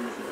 Mm-hmm.